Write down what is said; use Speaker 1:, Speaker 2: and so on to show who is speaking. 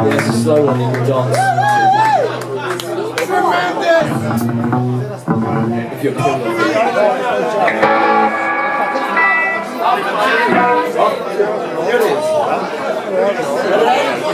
Speaker 1: Yeah, it's a slow one you can dance. If you're cool Here it
Speaker 2: is.